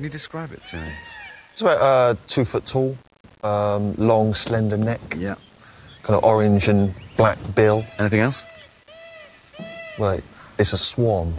Can you describe it to me? It's about uh, two foot tall, um, long, slender neck, Yeah. kind of orange and black bill. Anything else? Well, it's a swan.